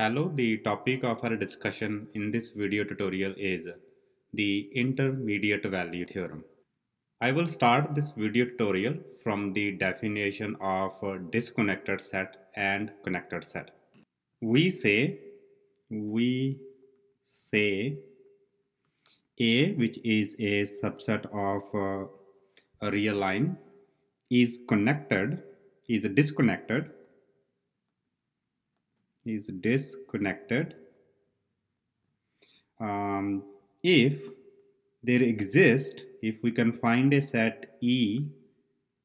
Hello, the topic of our discussion in this video tutorial is the intermediate value theorem. I will start this video tutorial from the definition of disconnected set and connected set. We say, we say A which is a subset of uh, a real line is connected, is disconnected is disconnected. Um, if there exist if we can find a set E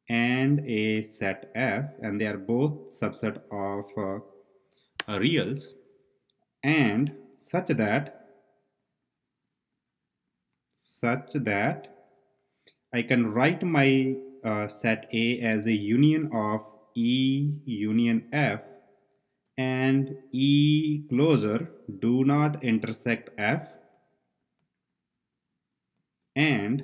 and a set F and they are both subset of uh, reals and such that such that I can write my uh, set A as a union of E union F and E closure do not intersect F and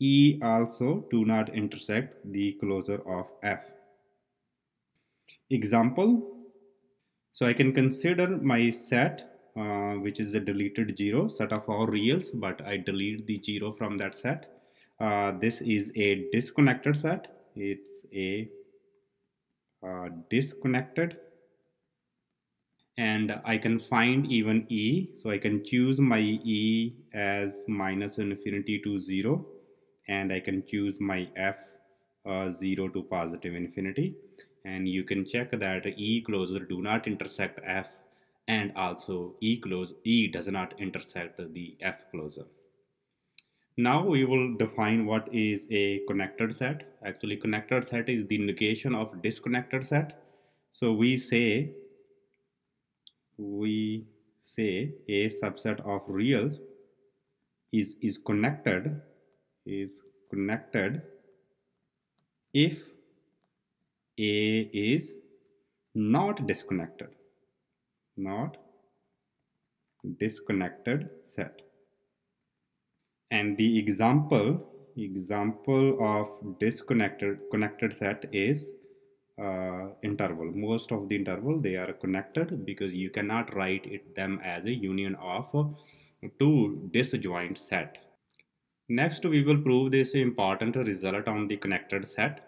E also do not intersect the closure of F. Example, so I can consider my set uh, which is a deleted zero set of all reals but I delete the zero from that set. Uh, this is a disconnected set. It's a disconnected. And I can find even E. So I can choose my E as minus infinity to 0 and I can choose my F uh, 0 to positive infinity. And you can check that E closure do not intersect F. And also E close E does not intersect the F closure. Now we will define what is a connected set. Actually connected set is the negation of disconnected set. So we say we say a subset of real is is connected is connected if a is not disconnected not disconnected set and the example example of disconnected connected set is uh, interval. Most of the interval they are connected because you cannot write it them as a union of two disjoint set. Next we will prove this important result on the connected set.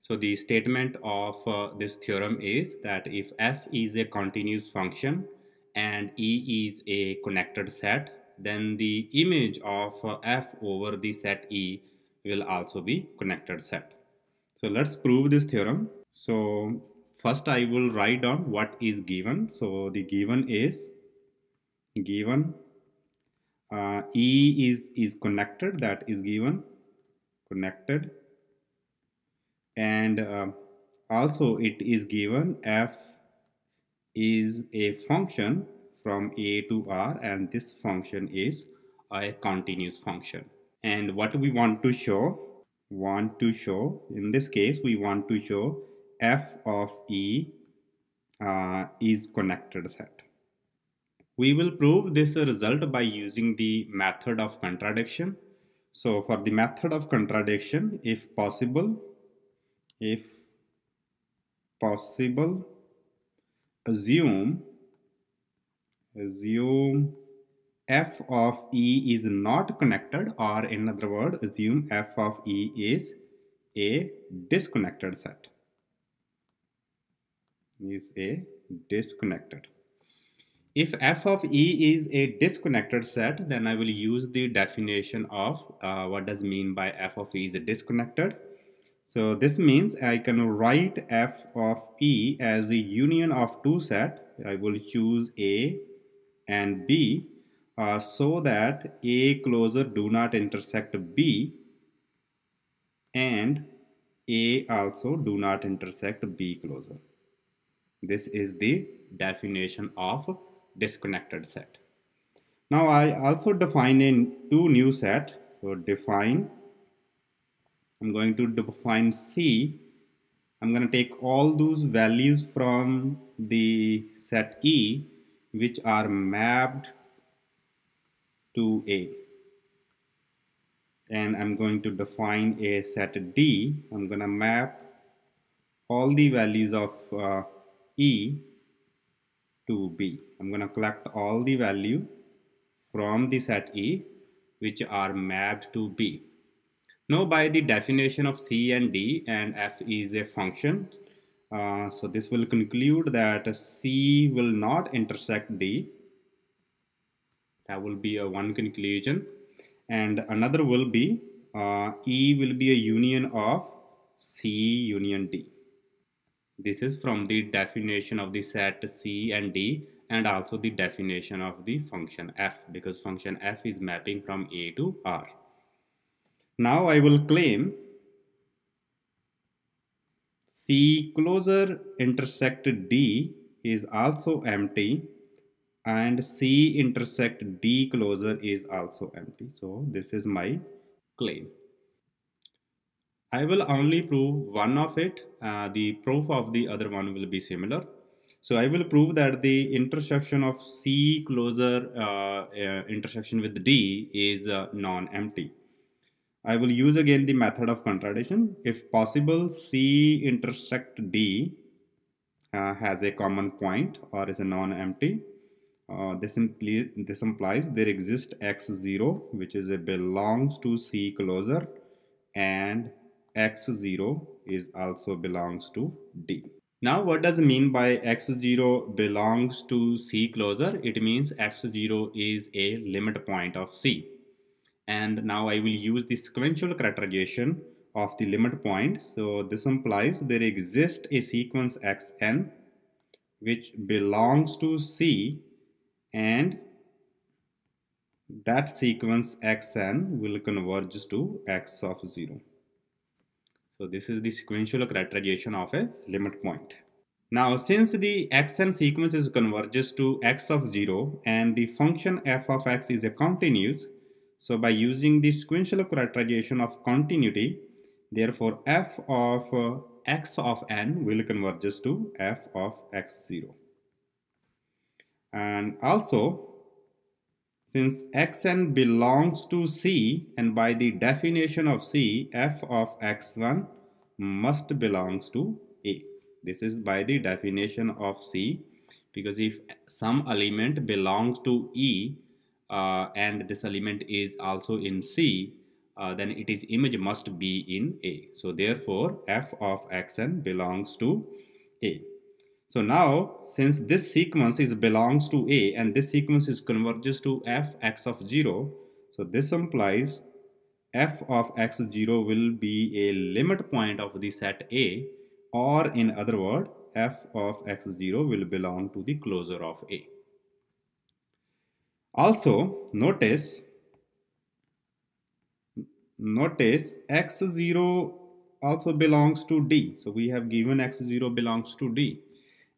So the statement of uh, this theorem is that if f is a continuous function and e is a connected set then the image of f over the set E will also be connected set. So let's prove this theorem. So first I will write down what is given. So the given is given uh, E is, is connected that is given connected and uh, also it is given f is a function from a to r and this function is a continuous function. And what we want to show want to show in this case we want to show f of e uh, is connected set. We will prove this result by using the method of contradiction. So for the method of contradiction if possible if possible assume assume f of e is not connected or in other words assume f of e is a disconnected set. Is a disconnected. If f of e is a disconnected set then I will use the definition of uh, what does mean by f of e is disconnected. So this means I can write f of e as a union of two set. I will choose a and B uh, so that A closure do not intersect B and A also do not intersect B closure. This is the definition of disconnected set. Now I also define in two new set. So define, I'm going to define C. I'm going to take all those values from the set E which are mapped to A. And I'm going to define a set D. I'm going to map all the values of uh, E to B. I'm going to collect all the value from the set E which are mapped to B. Now by the definition of C and D and F is a function. Uh, so this will conclude that C will not intersect D. That will be a one conclusion. And another will be uh, E will be a union of C union D. This is from the definition of the set C and D and also the definition of the function f because function f is mapping from A to R. Now I will claim C closure intersect D is also empty and C intersect D closure is also empty. So this is my claim. I will only prove one of it. Uh, the proof of the other one will be similar. So I will prove that the intersection of C closure uh, uh, intersection with D is uh, non-empty. I will use again the method of contradiction. If possible, C intersect D uh, has a common point or is a non-empty. Uh, this, simply, this implies there exists x0 which is a belongs to C closure and x0 is also belongs to D. Now what does it mean by x0 belongs to C closure? It means x0 is a limit point of C. And now I will use the sequential characterization of the limit point. So this implies there exists a sequence xn which belongs to C and that sequence xn will converge to x of 0. So this is the sequential characterization of a limit point. Now since the xn sequence is converges to x of 0 and the function f of x is a continuous, so by using the sequential characterization of continuity, therefore f of uh, x of n will converges to f of x0. And also since xn belongs to C and by the definition of C, f of x1 must belongs to A. This is by the definition of C because if some element belongs to E uh, and this element is also in C, uh, then its image must be in A. So therefore, f of xn belongs to A. So now, since this sequence is belongs to A and this sequence is converges to f x of 0, so this implies f of x0 will be a limit point of the set A or in other word, f of x0 will belong to the closure of A. Also, notice, notice x0 also belongs to D. So we have given x0 belongs to D.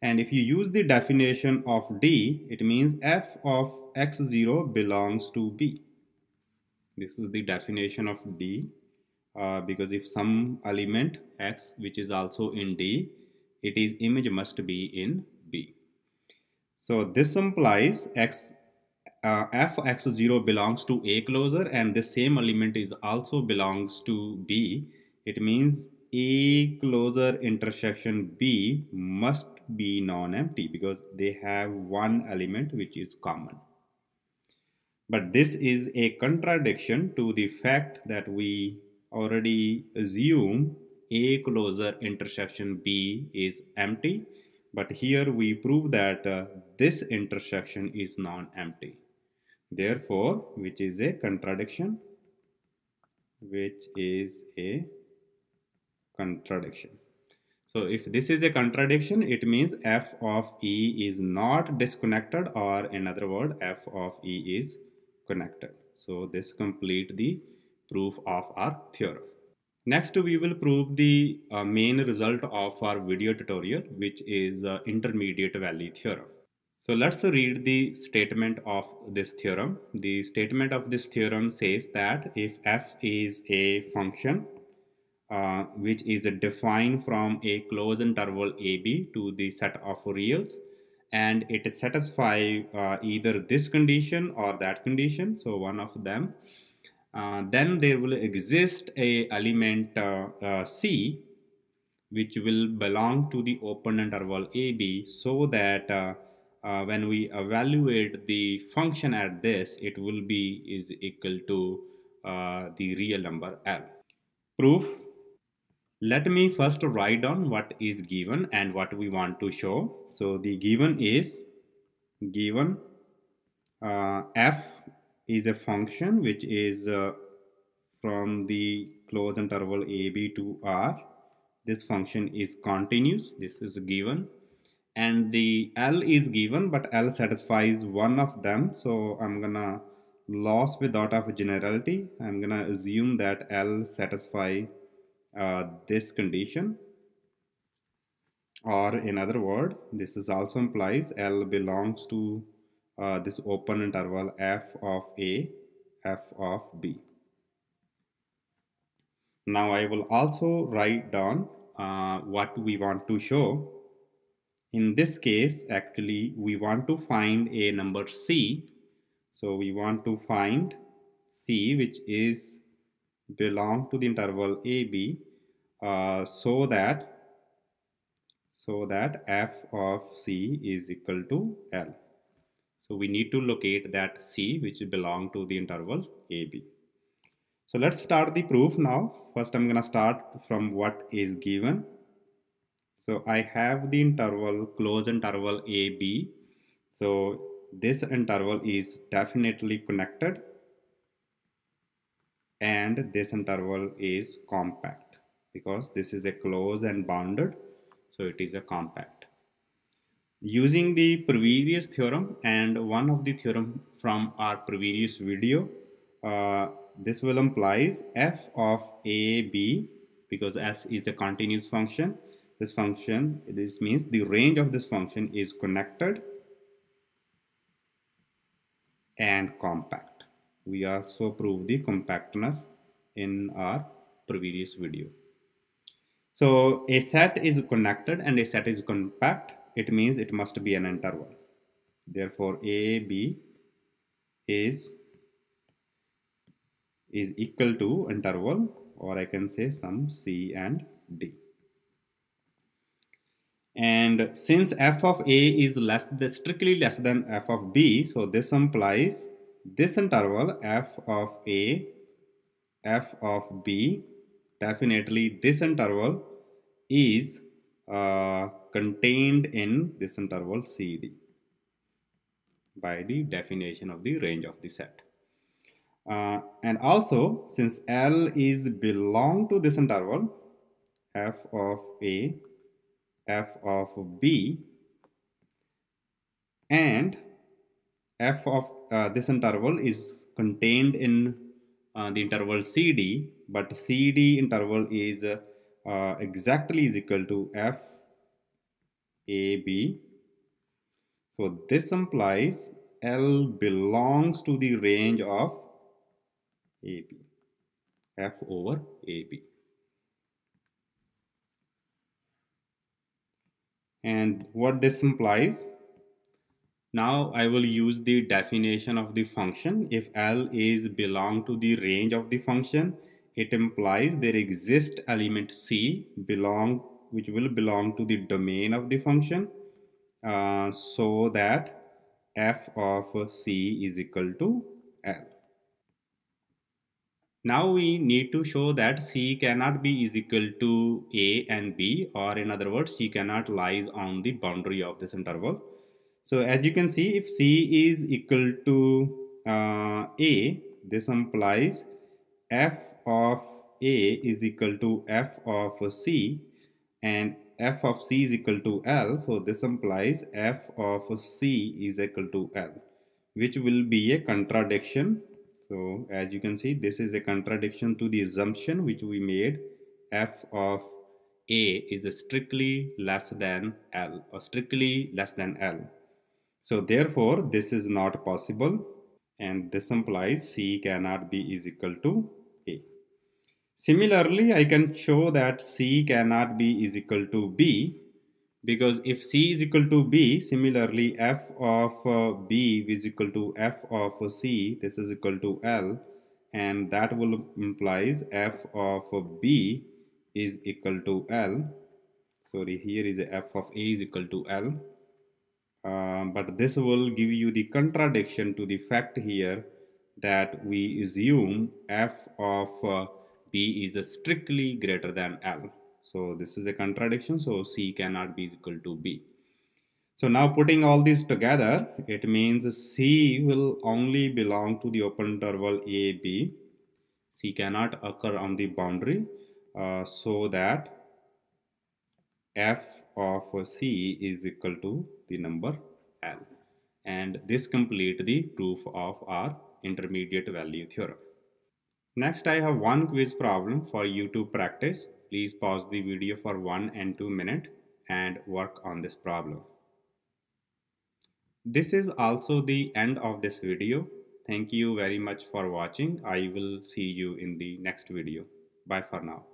And if you use the definition of D, it means f of x0 belongs to B. This is the definition of D uh, because if some element x which is also in D, it is image must be in B. So this implies x uh, f x0 belongs to A closure and the same element is also belongs to B. It means A closure intersection B must be non-empty because they have one element which is common. But this is a contradiction to the fact that we already assume A closure intersection B is empty. But here we prove that uh, this intersection is non-empty. Therefore, which is a contradiction, which is a contradiction. So if this is a contradiction, it means f of E is not disconnected or in other word, f of E is connected. So this complete the proof of our theorem. Next, we will prove the uh, main result of our video tutorial, which is the intermediate value theorem. So let's read the statement of this theorem. The statement of this theorem says that if f is a function uh, which is defined from a closed interval AB to the set of reals and it satisfies uh, either this condition or that condition so one of them uh, then there will exist a element uh, uh, C which will belong to the open interval AB so that uh, when we evaluate the function at this, it will be is equal to uh, the real number L. Proof. Let me first write down what is given and what we want to show. So the given is given uh, f is a function which is uh, from the closed interval ab to r. This function is continuous. This is given and the L is given but L satisfies one of them. So I'm gonna loss without of generality. I'm gonna assume that L satisfy uh, this condition. Or in other word this is also implies L belongs to uh, this open interval f of A f of B. Now I will also write down uh, what we want to show in this case actually we want to find a number c. So we want to find c which is belong to the interval ab uh, so that so that f of c is equal to l. So we need to locate that c which belong to the interval ab so let's start the proof now. First i'm gonna start from what is given so I have the interval closed interval AB. So this interval is definitely connected. And this interval is compact because this is a closed and bounded. So it is a compact. Using the previous theorem and one of the theorem from our previous video uh, this will implies f of a b because f is a continuous function this function this means the range of this function is connected and compact. We also prove the compactness in our previous video. So a set is connected and a set is compact. It means it must be an interval. Therefore a b is is equal to interval or I can say some c and d and since f of a is less than, strictly less than f of b so this implies this interval f of a f of b definitely this interval is uh, contained in this interval cd by the definition of the range of the set. Uh, and also since l is belong to this interval f of a f of b and f of uh, this interval is contained in uh, the interval cd but cd interval is uh, exactly is equal to f a b. So this implies l belongs to the range of ab f over ab and what this implies. Now I will use the definition of the function. If L is belong to the range of the function it implies there exists element C belong which will belong to the domain of the function uh, so that f of C is equal to L now we need to show that C cannot be is equal to A and B or in other words C cannot lies on the boundary of this interval. So as you can see if C is equal to uh, A this implies f of A is equal to f of C and f of C is equal to L so this implies f of C is equal to L which will be a contradiction so as you can see, this is a contradiction to the assumption which we made f of a is strictly less than L or strictly less than L. So therefore, this is not possible and this implies C cannot be is equal to A. Similarly, I can show that C cannot be is equal to B because if c is equal to b similarly f of uh, b is equal to f of c this is equal to l and that will implies f of b is equal to l sorry here is f of a is equal to l uh, but this will give you the contradiction to the fact here that we assume f of uh, b is strictly greater than L. So this is a contradiction. So C cannot be equal to B. So now putting all these together, it means C will only belong to the open interval A, B. C cannot occur on the boundary uh, so that f of C is equal to the number L. And this complete the proof of our intermediate value theorem. Next, I have one quiz problem for you to practice. Please pause the video for one and two minutes and work on this problem. This is also the end of this video. Thank you very much for watching. I will see you in the next video. Bye for now.